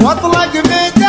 What like a man?